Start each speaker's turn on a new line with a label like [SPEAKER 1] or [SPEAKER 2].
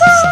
[SPEAKER 1] Awesome!